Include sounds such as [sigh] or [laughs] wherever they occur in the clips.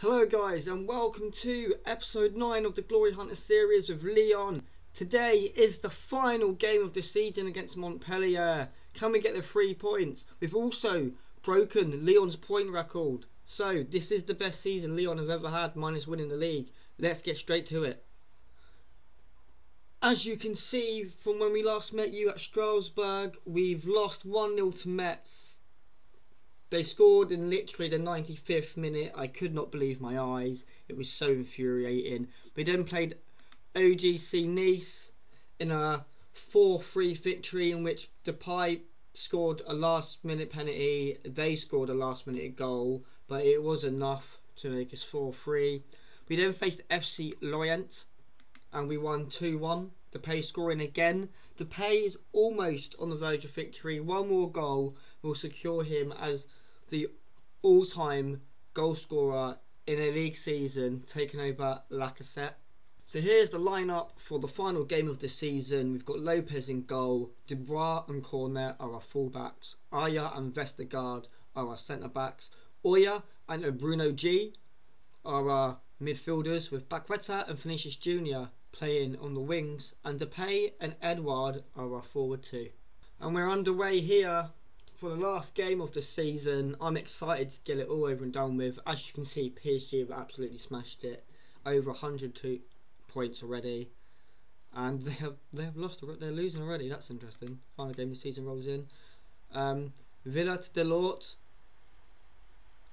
Hello guys and welcome to episode 9 of the Glory Hunter series with Lyon. Today is the final game of the season against Montpellier. Can we get the three points? We've also broken Lyon's point record. So this is the best season Lyon have ever had minus winning the league. Let's get straight to it. As you can see from when we last met you at Strasbourg, we've lost 1-0 to Metz they scored in literally the 95th minute. I could not believe my eyes. It was so infuriating. We then played OGC Nice in a 4-3 victory in which Depay scored a last minute penalty. They scored a last minute goal, but it was enough to make us 4-3. We then faced FC Lorient and we won 2-1. Depay scoring again. Depay is almost on the verge of victory. One more goal will secure him as the all-time goal scorer in a league season, taking over Lacazette. So here's the lineup for the final game of the season. We've got Lopes in goal, Dubois and Cornet are our fullbacks, Aya and Vestergaard are our centre backs, Oya and Bruno G are our midfielders, with Paqueta and Vinicius Jr. playing on the wings, and Depay and Edouard are our forward two. And we're underway here for the last game of the season. I'm excited to get it all over and done with. As you can see, PSG have absolutely smashed it. Over 102 points already. And [laughs] they have they have lost. They're losing already. That's interesting. Final game of the season rolls in. Um, Villa to Delort.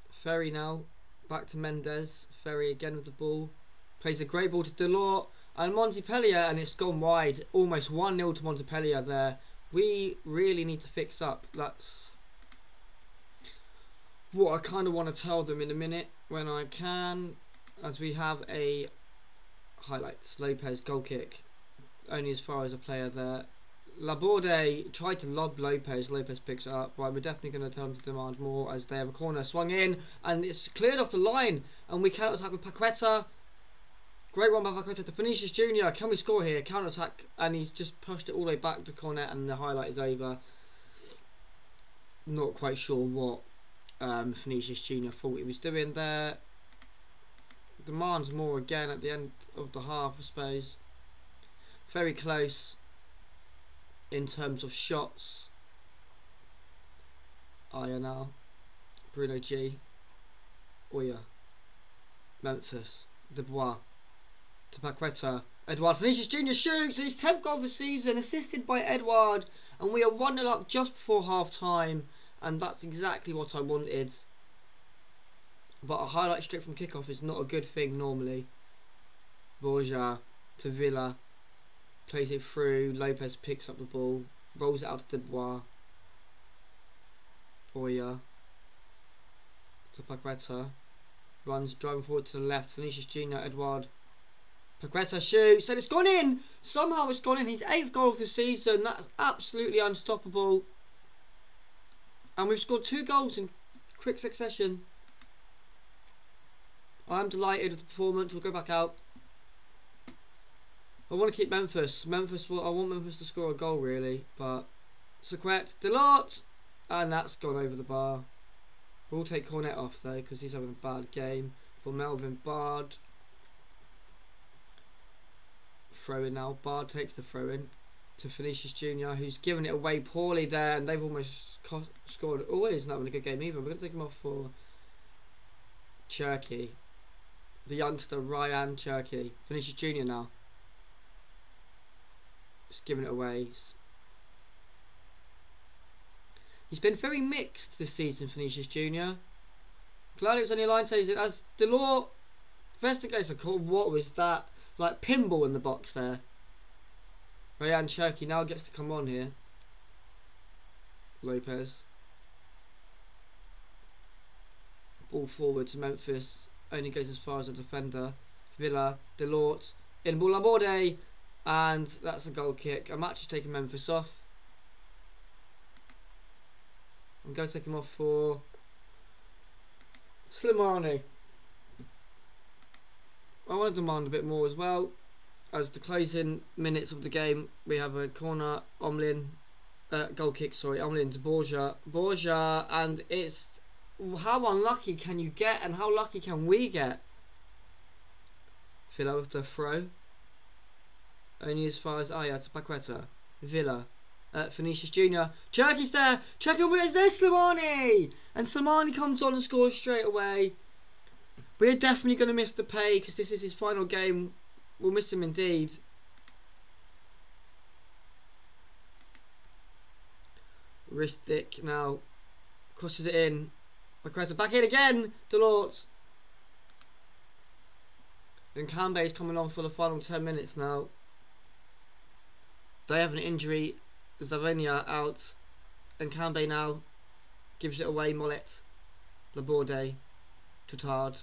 Ferri now. Back to Mendes. Ferri again with the ball. Plays a great ball to Delort. And Montpellier, and it's gone wide. Almost 1 0 to Montpellier there we really need to fix up. That's what I kind of want to tell them in a minute when I can, as we have a highlights Lopes goal kick, only as far as a player there. Laborde tried to lob Lopes. Lopes picks it up. Right, we're definitely going to them to demand more as they have a corner swung in and it's cleared off the line. And we cannot attack with Paqueta. Great one by Paqueta to Vinicius Jr. Can we score here? Counter attack, and he's just pushed it all the way back to Cornet, and the highlight is over. Not quite sure what um, Jr. thought he was doing there. Demands more again at the end of the half, I suppose. Very close in terms of shots. Aya now. Bruno G. Oya. Memphis. Dubois to Paqueta. Edouard Vinicius Jr. shoots his 10th goal of the season, assisted by Edouard, and we are 1 0 up just before half time, and that's exactly what I wanted. But a highlight straight from kickoff is not a good thing normally. Borja to Villa, plays it through, Lopes picks up the ball, rolls it out to Dubois. Oya to Paqueta, runs driving forward to the left, Vinicius Jr. Edouard Paqueta shoots and it's gone in. Somehow it's gone in. His eighth goal of the season. That's absolutely unstoppable. And we've scored two goals in quick succession. I'm delighted with the performance. We'll go back out. I want to keep Memphis. Memphis. Well, I want Memphis to score a goal really, but Secret Delort, and that's gone over the bar. We'll take Cornet off though because he's having a bad game. For Melvin Bard throw in now. Bard takes the throw in to Vinicius Jr., who's given it away poorly there, and they've almost scored. Oh, he's not having a good game either. We're going to take him off for Cherki. The youngster Rayan Cherki. Vinicius Jr. now. Just giving it away. He's been very mixed this season, Vinicius Jr. Glad it was on your line says it as Delort investigates a call. What was that? Like pinball in the box there. Rayan Cherki now gets to come on here. Lopes. Ball forward to Memphis. Only goes as far as a defender. Villa, Delort, in ball Laborde, and that's a goal kick. I'm actually taking Memphis off. I'm going to take him off for Slimani. I want to demand a bit more as well. As the closing minutes of the game, we have a corner, Omlin, uh, goal kick, sorry, Omlin to Borja. Borja, and it's how unlucky can you get and how lucky can we get? Villa with the throw. Only as far as Aya oh to Paqueta. Villa. Uh, Vinicius Jr. Turkey's there. Check out where's there, Slimani? And Slimani comes on and scores straight away. We're definitely going to miss Depay because this is his final game. We'll miss him indeed. Ristic now crosses it in. Paqueta back in again. Delort. And Cambe is coming on for the final 10 minutes now. They have an injury. Savanier out. And Cambe now gives it away. Mollet. Laborde. Tutard.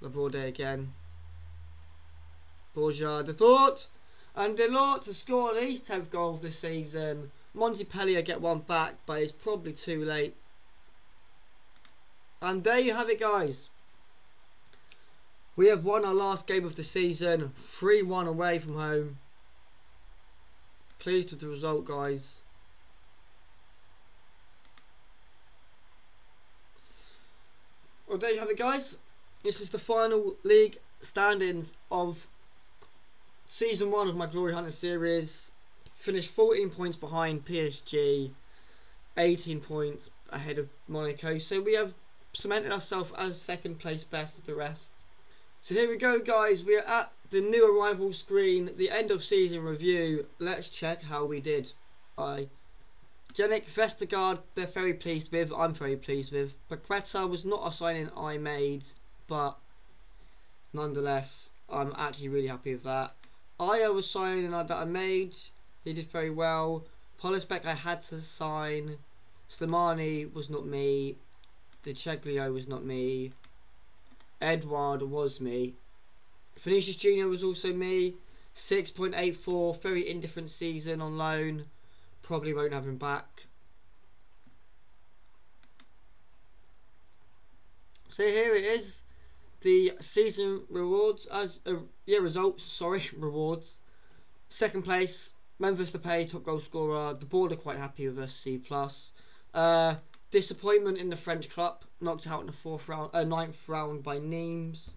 Laborde again. Borja the thought. And Delort to score his 10th goal of the season. Montpellier get one back, but it's probably too late. And there you have it, guys. We have won our last game of the season, 3-1 away from home. Pleased with the result, guys. Well, there you have it, guys. This is the final league standings of season one of my Glory Hunter series. Finished 14 points behind PSG, 18 points ahead of Monaco. So we have cemented ourselves as second place best of the rest. So here we go guys, we are at the new arrival screen, the end of season review. Let's check how we did. Bye. Jannik Vestergaard, they're very pleased with, I'm very pleased with. Paqueta was not a signing I made, but nonetheless, I'm actually really happy with that. Aya was signing that I made, he did very well. Pollersbeck I had to sign. Slimani was not me. De Sciglio was not me. Edouard was me. Vinicius Jr. was also me. 6.84, very indifferent season on loan. Probably won't have him back. So here it is. The season rewards as uh, yeah results. Sorry, [laughs] rewards. Second place, Memphis Depay, top goal scorer. The board are quite happy with us. C plus. Uh, Disappointment in the French Cup, knocked out in the fourth round, uh, ninth round by Nimes.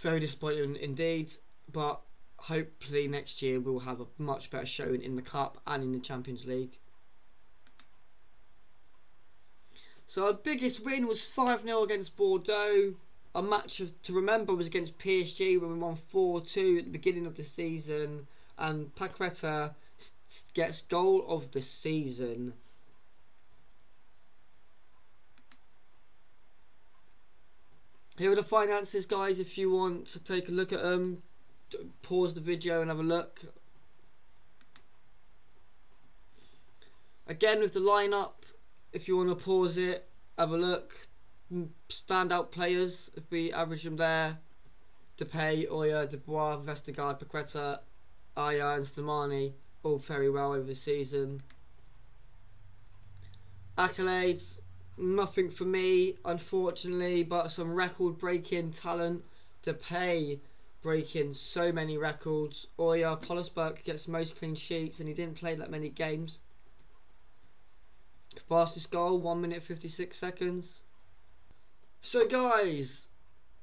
Very disappointing indeed, but hopefully next year we'll have a much better showing in the Cup and in the Champions League. So our biggest win was 5-0 against Bordeaux. Our match to remember was against PSG when we won 4-2 at the beginning of the season. And Paqueta gets goal of the season. Here are the finances, guys. If you want to take a look at them, pause the video and have a look. Again, with the lineup, if you want to pause it, have a look. Standout players, if we average them there, Depay, Oya, Dubois, Vestergaard, Paqueta, Aya and Slimani, all very well over the season. Accolades, nothing for me, unfortunately, but some record breaking talent Depay breaking so many records. Oya Pollersbeck gets most clean sheets and he didn't play that many games. Fastest goal, 1 minute 56 seconds. So guys,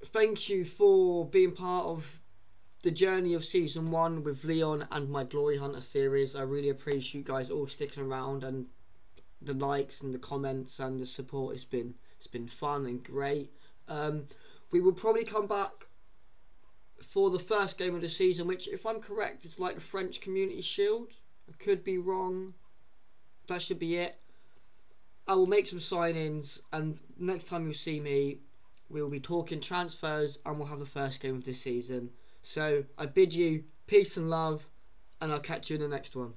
thank you for being part of the journey of season 1 with Lyon and my Glory Hunter series. I really appreciate you guys all sticking around and the likes and the comments and the support It's been it's been fun and great. Um, we will probably come back for the first game of the season, which, if I'm correct, is like the French Community Shield. I could be wrong. That should be it. I will make some sign-ins, and next time you see me, we'll be talking transfers, and we'll have the first game of this season. So I bid you peace and love, and I'll catch you in the next one.